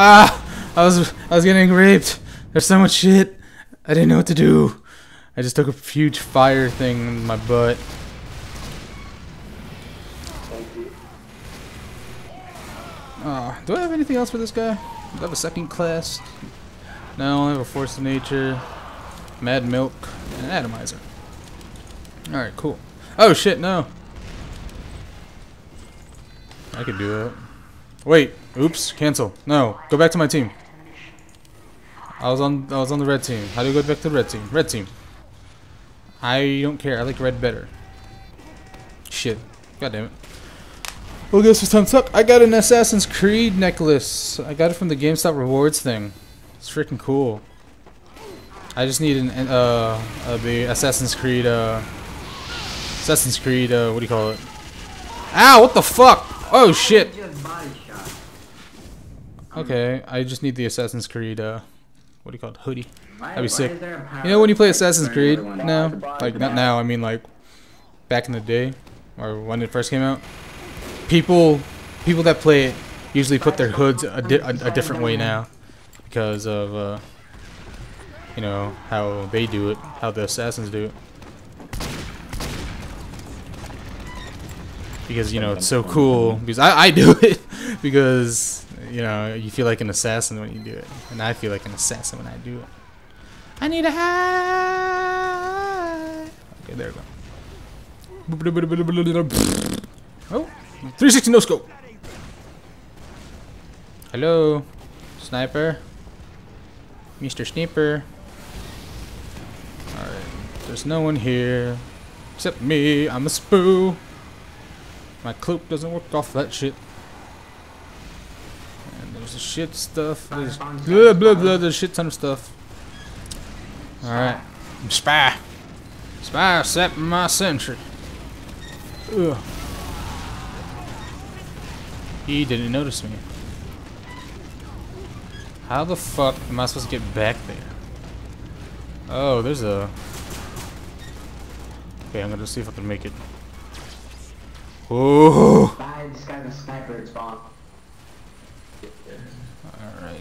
Ah! I was I was getting raped. There's so much shit. I didn't know what to do. I just took a huge fire thing in my butt. Oh, do I have anything else for this guy? Do I have a second class? No, I only have a force of nature, mad milk, and an atomizer. Alright, cool. Oh shit, no. I could do that. Wait, oops, cancel. No, go back to my team. I was on I was on the red team. How do you go back to the red team? Red team. I don't care. I like red better. Shit. God damn it. Well, guess this time suck. I got an Assassin's Creed necklace. I got it from the GameStop rewards thing. It's freaking cool. I just need an uh, uh the Assassin's Creed uh Assassin's Creed uh what do you call it? Ow! What the fuck? Oh shit! Okay, I just need the Assassin's Creed uh what do you call it? Hoodie. That'd be sick. You know when you play Assassin's Creed now? Like not now, I mean like back in the day or when it first came out. People people that play it usually put their hoods a, di a, a different way now because of uh you know how they do it, how the assassins do it. Because you know it's so cool because I, I do it because you know you feel like an assassin when you do it and I feel like an assassin when I do it. I need a high. Okay, there we go. Oh, 360 no scope. Hello, sniper. Mr. Sniper. Alright, there's no one here except me. I'm a spoo. My cloak doesn't work off that shit. There's a shit stuff. There's blah blah blah. There's a shit ton of stuff. Alright. Spy. Spy set my sentry. Ugh. He didn't notice me. How the fuck am I supposed to get back there? Oh, there's a... Okay, I'm gonna see if I can make it. Oh! This guy's a sniper. Alright.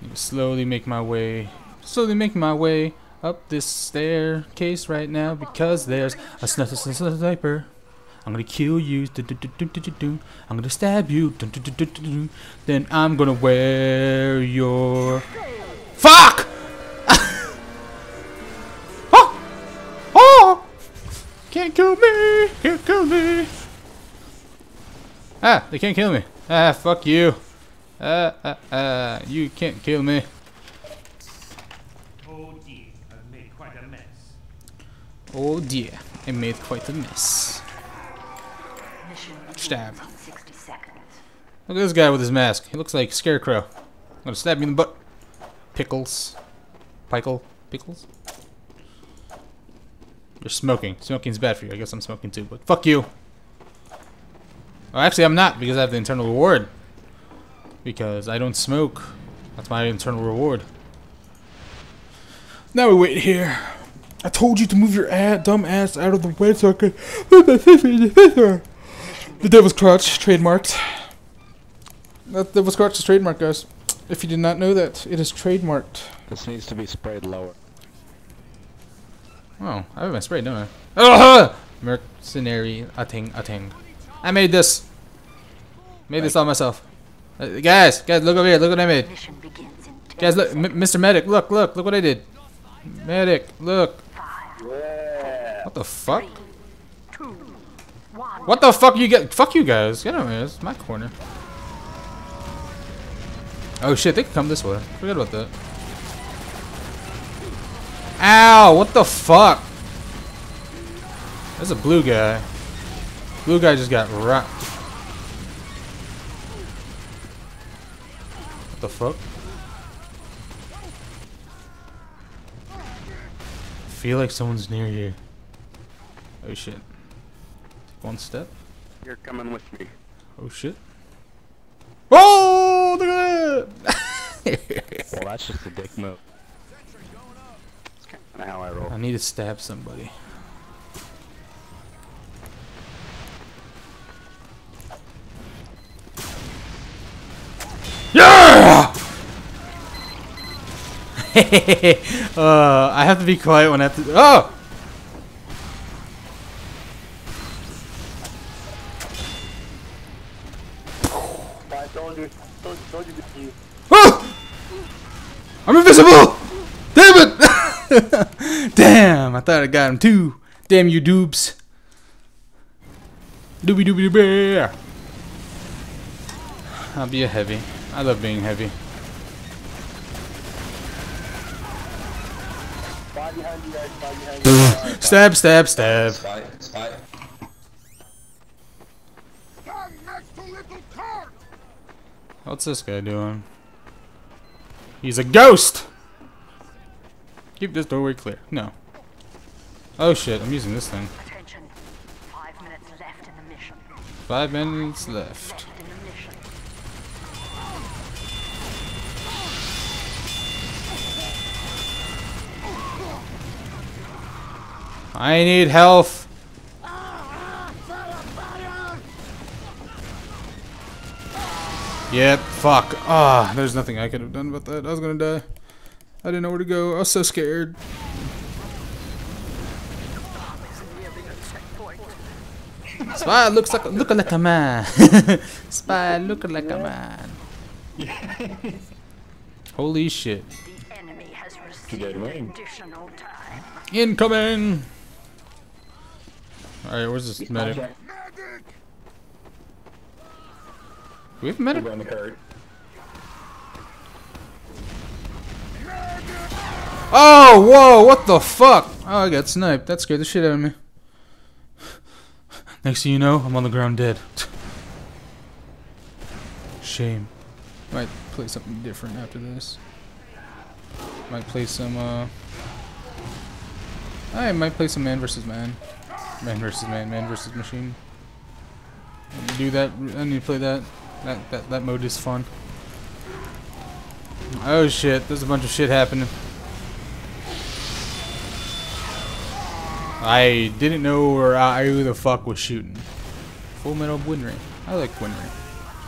Need to slowly make my way... Slowly make my way up this staircase right now because there's a sni- sni- sni- sniper. I'm gonna kill you. I'm gonna stab you. Then I'm gonna wear your. Fuck! oh! Oh! Can't kill me! Can't kill me! Ah, they can't kill me. Ah, fuck you. Ah, ah, ah, you can't kill me. Oh dear, I've made quite a mess. Oh dear, I made quite a mess. Stab. Look at this guy with his mask. He looks like Scarecrow. I'm gonna stab you in the butt. Pickles. Pickle. Pickles? You're smoking. Smoking's bad for you. I guess I'm smoking too, but fuck you. Well, actually, I'm not because I have the internal reward. Because I don't smoke. That's my internal reward. Now we wait here. I told you to move your ad, dumb ass out of the way so I could. The Devil's Crotch, trademarked. That Devil's Crotch is trademarked, guys. If you did not know that, it is trademarked. This needs to be sprayed lower. Oh, I have my spray, don't I? Oh, ah! Mercenary, a thing, a thing. I made this. Made this all myself. Uh, guys, guys, look over here. Look what I made. Mission begins in 10 Guys, look, M Mr. Medic, look, look, look what I did. Medic, look. What the fuck? two. What the fuck you get? Fuck you guys. Get over here. It's my corner. Oh shit, they can come this way. Forget about that. Ow! What the fuck? There's a blue guy. Blue guy just got rocked. What the fuck? I feel like someone's near here. Oh shit. One step. You're coming with me. Oh shit. Oh, look at that! Well, that's just a dick move. That's kind of how I roll. I need to stab somebody. Yeah! uh, I have to be quiet when I have to. Oh! Oh! I'm invisible! Damn it! Damn, I thought I got him too. Damn you doobs. Doobie doobie doobie. I'll be a heavy. I love being heavy. Spy behind you guys. Spy behind you guys. Stab, stab, stab. Spy, spy. What's this guy doing? He's a ghost! Keep this doorway clear. No. Oh shit, I'm using this thing. Attention. Five minutes left I need health. Yep, fuck. Ah, there's nothing I could have done about that. I was gonna die. I didn't know where to go. I was so scared. Spy looks like look like a man. Spy look like a man. Holy shit. The enemy has get received wing. additional time. Incoming! Alright, where's this medic? Do we have medic? Over on the cart. Oh, whoa, what the fuck? Oh, I got sniped. That scared the shit out of me. Next thing you know, I'm on the ground dead. Shame. Might play something different after this. Might play some, uh... I might play some man versus man. Man versus man, man versus machine. Do that. I need to play that. That, that, that mode is fun. Oh shit, there's a bunch of shit happening. I didn't know where I who the fuck was shooting. Full Metal Winry. I like Winry.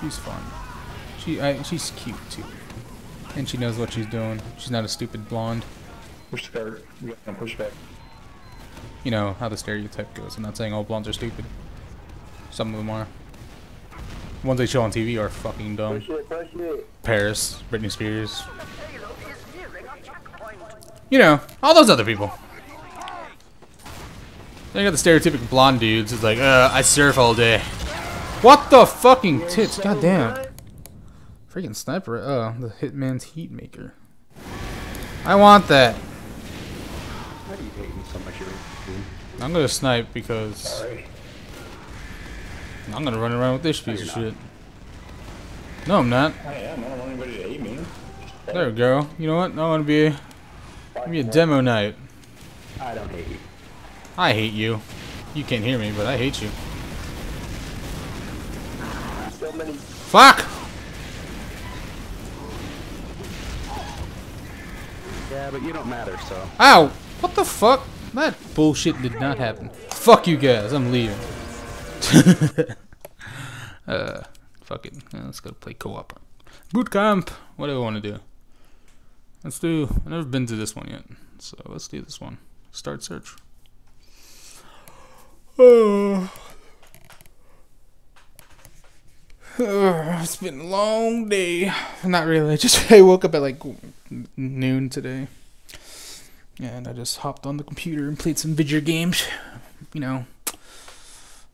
She's fun. She I, she's cute too, and she knows what she's doing. She's not a stupid blonde. Push the cart. We got push back. You know how the stereotype goes. I'm not saying all blondes are stupid. Some of them are. The ones they show on TV are fucking dumb. Push it. Push it. Paris, Britney Spears. Payload is nearing a checkpoint. You know, all those other people. Then you got the stereotypical blonde dudes. It's like, uh, I surf all day. What the fucking tits? God damn. Freaking sniper. Oh, the Hitman's Heatmaker. I want that. Why do you hate me so much? I'm gonna snipe because Sorry. I'm gonna run around with this piece of shit. No, I'm not. I am. I don't want anybody to hate me. There we go. You know what? I want to be a, me a demoknight. I don't hate you. I hate you. You can't hear me, but I hate you. So many. Fuck! Yeah, but you don't matter, so. Ow! What the fuck? Bullshit did not happen. Fuck you guys, I'm leaving. uh, fuck it. Let's go play co-op. Boot camp! What do I want to do? Let's do... I've never been to this one yet. So let's do this one. Start search. Oh. it's been a long day. Not really. Just I woke up at like noon today. And I just hopped on the computer and played some video games. You know,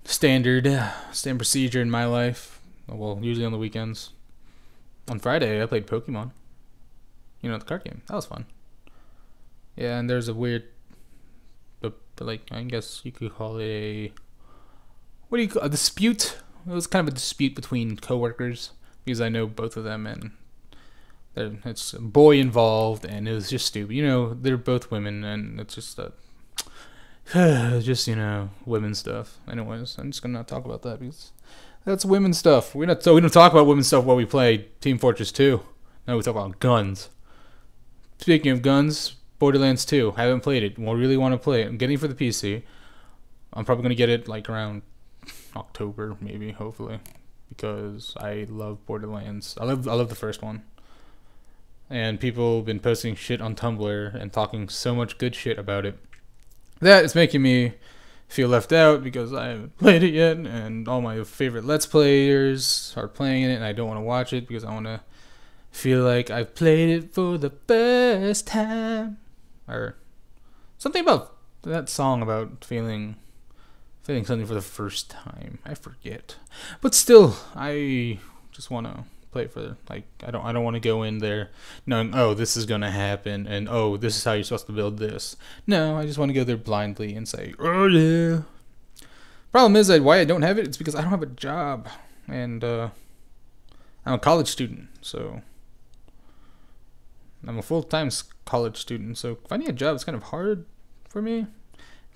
standard, standard procedure in my life. Well, usually on the weekends. On Friday, I played Pokemon. You know, the card game. That was fun. Yeah, and there's a weird, but, but like I guess you could call it a. What do you call a dispute? It was kind of a dispute between coworkers because I know both of them and it's a boy involved and it was just stupid. You know, they're both women and it's just a just you know women stuff. Anyways, I'm just gonna not talk about that because that's women stuff. We're not so we don't talk about women stuff while we play Team Fortress 2. No, we talk about guns. Speaking of guns, Borderlands 2. I haven't played it. I really want to play it. I'm getting it for the PC. I'm probably gonna get it like around October, maybe, hopefully. because I love Borderlands. I love I love the first one. And people been posting shit on Tumblr and talking so much good shit about it. That is making me feel left out because I haven't played it yet and all my favorite let's players are playing it and I don't want to watch it because I want to feel like I've played it for the first time or something about that song about feeling feeling something for the first time. I forget. But still, I just want to play for like I don't I don't want to go in there knowing oh this is to happen and oh this is how you're supposed to build this. No, I just want to go there blindly and say, "Oh yeah." Problem is that why I don't have it it's because I don't have a job and uh I'm a college student, so I'm a full-time college student, so finding a job is kind of hard for me.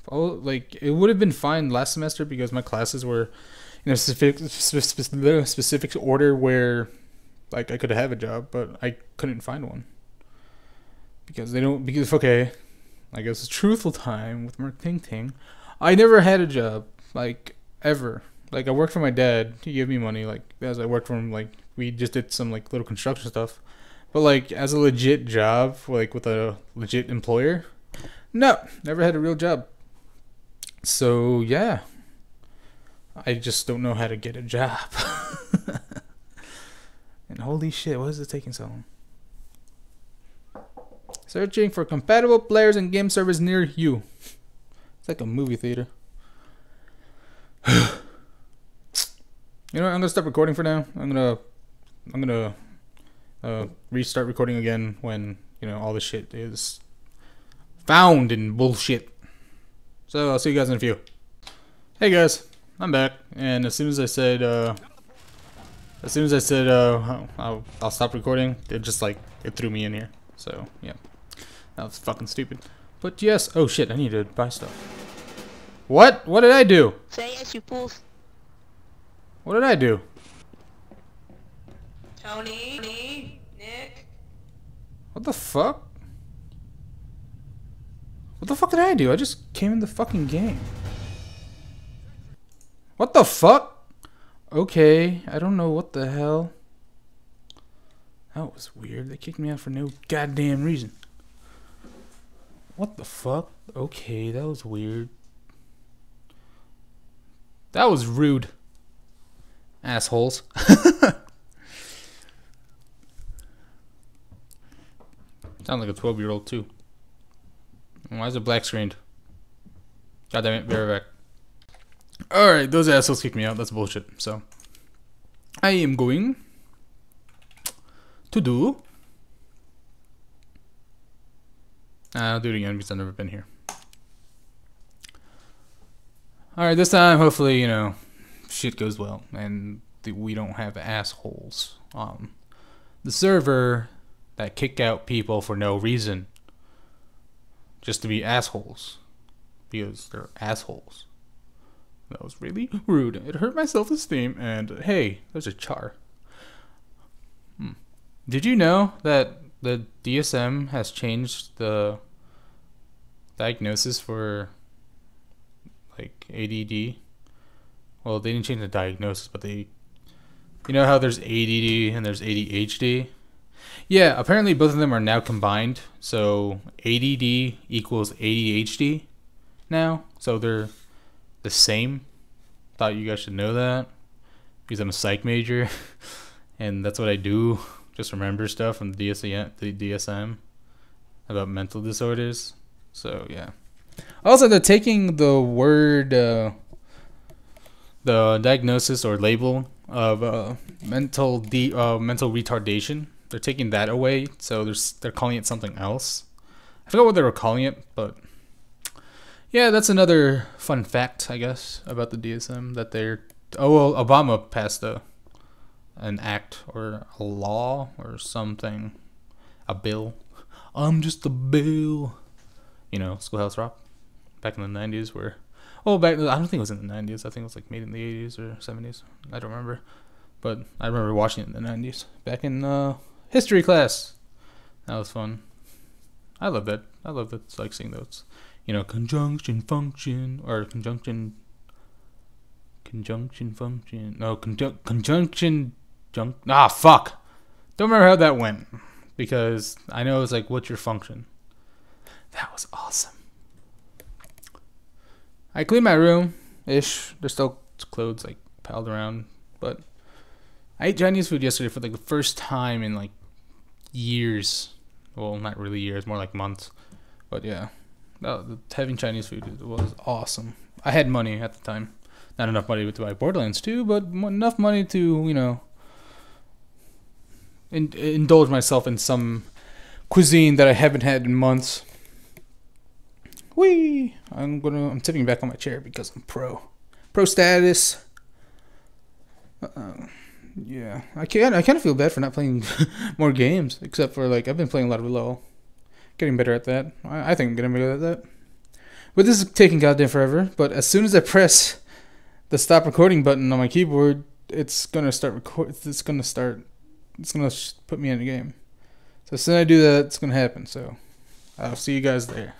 Oh, like it would have been fine last semester because my classes were in a specific, specific order where like I could have a job, but I couldn't find one because they don't because okay, I guess it's truthful time with Merc TingTing. I never had a job like ever. Like I worked for my dad. He gave me money. Like as I worked for him, like we just did some like little construction stuff. But like as a legit job, like with a legit employer, no, never had a real job. So yeah, I just don't know how to get a job. and holy shit, why is it taking so long? Searching for compatible players and game servers near you. It's like a movie theater. you know what? I'm gonna stop recording for now. I'm gonna, I'm gonna, uh, restart recording again when you know all the shit is found in bullshit. So I'll see you guys in a few. Hey guys, I'm back, and as soon as I said, uh, as soon as I said, uh, I'll, I'll stop recording, it just like it threw me in here. So yeah, that was fucking stupid. But yes, oh shit, I need to buy stuff. What? What did I do? Say yes, you fools. What did I do? Tony, Tony, Nick. What the fuck? What the fuck did I do? I just came in the fucking game. What the fuck? Okay, I don't know what the hell. That was weird. They kicked me out for no goddamn reason. What the fuck? Okay, that was weird. That was rude. Assholes. Sound like a 12 year old, too. Why is it black screened? God damn it, be right back. Alright, those assholes kicked me out. That's bullshit. So, I am going to do. I'll do it again because I've never been here. Alright, this time, hopefully, you know, shit goes well and we don't have assholes on the server that kick out people for no reason just to be assholes because they're assholes. That was really rude. It hurt my self esteem, and hey, there's a char. Hmm. Did you know that the DSM has changed the diagnosis for like ADD? Well, they didn't change the diagnosis, but they. You know how there's ADD and there's ADHD? Yeah, apparently both of them are now combined. So ADD equals ADHD now. So they're the same. Thought you guys should know that because I'm a psych major, and that's what I do. Just remember stuff from the DSM, the DSM about mental disorders. So yeah. Also, they're taking the word, uh, the diagnosis or label of uh, mental de- uh, mental retardation. They're taking that away, so they're they're calling it something else. I forgot what they were calling it, but yeah, that's another fun fact, I guess, about the DSM that they're. Oh well, Obama passed a an act or a law or something, a bill. I'm just a bill. You know, Schoolhouse Rock, back in the '90s, where. Oh, back I don't think it was in the '90s. I think it was like made in the '80s or '70s. I don't remember, but I remember watching it in the '90s back in uh, history class. That was fun. I love that. I love that. Like seeing those, you know, conjunction function or conjunction Conjunction function. No, conjun- conjunction. Junk. Ah, fuck. Don't remember how that went because I know it was like, what's your function? That was awesome. I cleaned my room ish. There's still clothes like piled around, but I ate Chinese food yesterday for like the first time in like years. Well, not really years, more like months. But yeah, having Chinese food was awesome. I had money at the time, not enough money to buy Borderlands 2, but enough money to you know in, indulge myself in some cuisine that I haven't had in months. Whee! I'm gonna. I'm sitting back on my chair because I'm pro. Pro status. Uh, yeah, I can. I kind of feel bad for not playing more games, except for like I've been playing a lot of LoL. Getting better at that. I, think I'm getting better at that. But this is taking goddamn forever. But as soon as I press the stop recording button on my keyboard, it's gonna start record. It's gonna start. It's gonna put me in the game. So as soon as I do that, it's gonna happen. So I'll see you guys there.